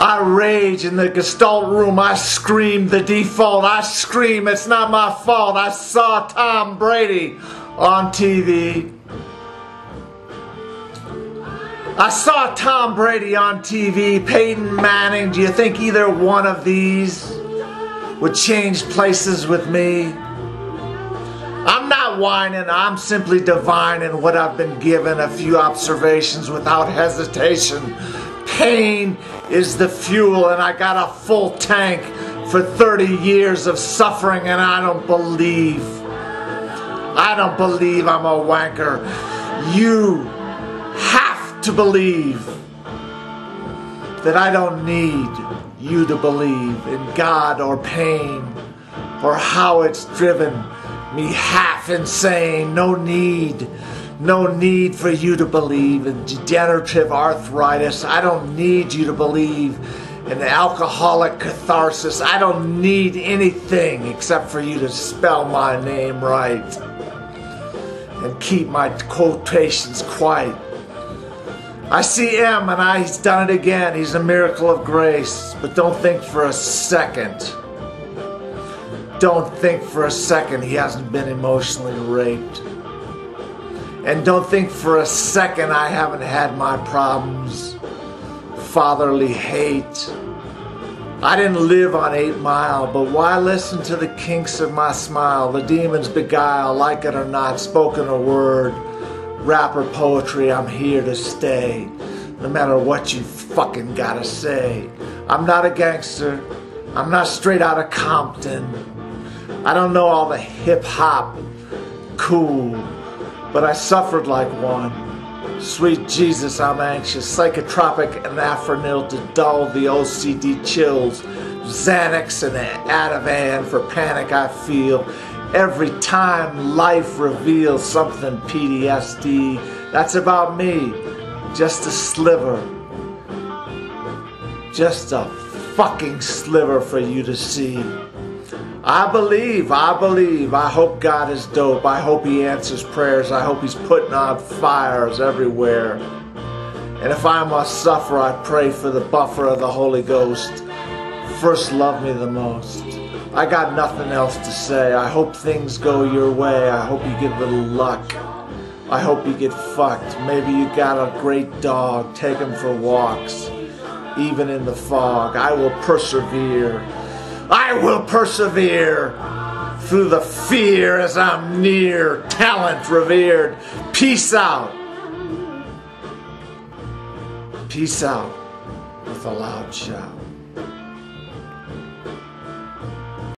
I rage in the Gestalt room. I scream the default. I scream, it's not my fault. I saw Tom Brady on TV. I saw Tom Brady on TV, Peyton Manning. Do you think either one of these would change places with me? I'm not whining, I'm simply divining what I've been given, a few observations without hesitation. Pain is the fuel, and I got a full tank for 30 years of suffering, and I don't believe. I don't believe I'm a wanker. You have to believe that I don't need you to believe in God or pain or how it's driven me half insane. No need. No need for you to believe in degenerative arthritis. I don't need you to believe in alcoholic catharsis. I don't need anything except for you to spell my name right and keep my quotations quiet. I see M and I, he's done it again. He's a miracle of grace. But don't think for a second don't think for a second he hasn't been emotionally raped. And don't think for a second I haven't had my problems. Fatherly hate. I didn't live on 8 Mile, but why listen to the kinks of my smile? The demons beguile, like it or not, spoken a word. Rapper poetry, I'm here to stay. No matter what you fucking gotta say. I'm not a gangster. I'm not straight out of Compton. I don't know all the hip hop cool, but I suffered like one. Sweet Jesus, I'm anxious. Psychotropic Anafranil to dull the OCD chills. Xanax and Ativan for panic I feel. Every time life reveals something PTSD, that's about me. Just a sliver. Just a fucking sliver for you to see. I believe, I believe. I hope God is dope. I hope He answers prayers. I hope He's putting out fires everywhere. And if I must suffer, I pray for the buffer of the Holy Ghost. First, love me the most. I got nothing else to say. I hope things go your way. I hope you get a little luck. I hope you get fucked. Maybe you got a great dog. Take him for walks. Even in the fog, I will persevere. I will persevere through the fear as I'm near, talent revered. Peace out. Peace out with a loud shout.